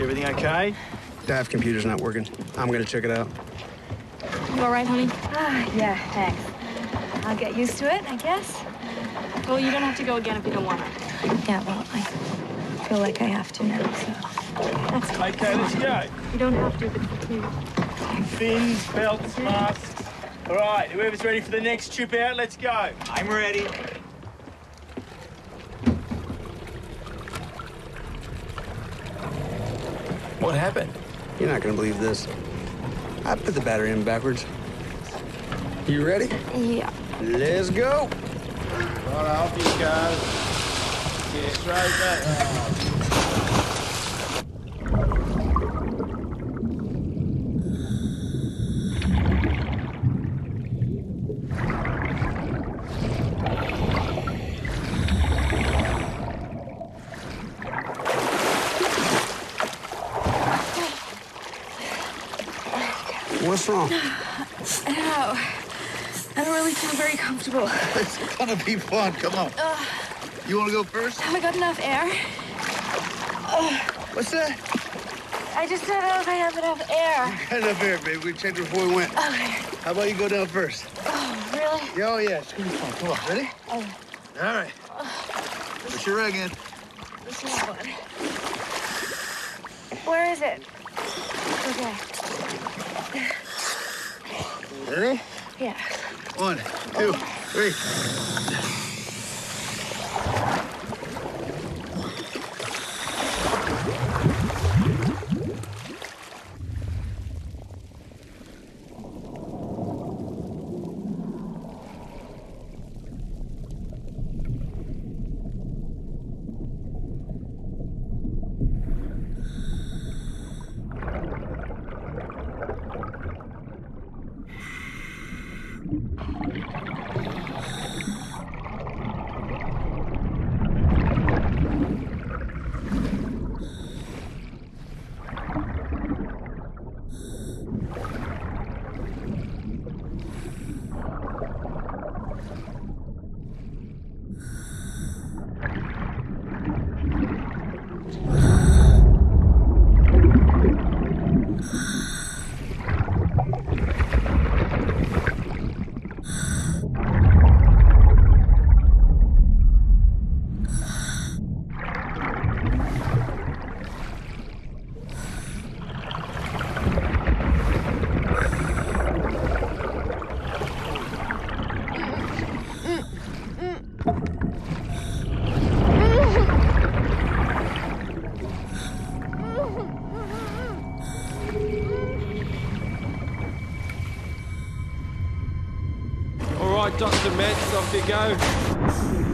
Is everything okay? Dive computer's not working. I'm gonna check it out. You all right, honey? Ah, yeah, thanks. I'll get used to it, I guess. Well, you don't have to go again if you don't want to. Yeah, well, I feel like I have to now, so. That's cool. Okay, let's go. You don't have to, but please. Fins, belts, masks. All right, whoever's ready for the next trip out, let's go. I'm ready. What happened? You're not gonna believe this. I put the battery in backwards. You ready? Yeah. Let's go. Right off you guys. Get straight back. What's wrong? Ow. I don't really feel very comfortable. It's gonna be fun. Come on. Uh, you wanna go first? Have I got enough air? What's that? I just don't know if I have enough air. Got enough air, baby. We checked before we went. Okay. How about you go down first? Oh, really? Yeah, oh, yeah. It's gonna be fun. Come on. Ready? Oh. All right. Put your rig in. This is fun. Where is it? Okay. Ready? Yeah. One, two, three. right, Dr. Metz, off you go.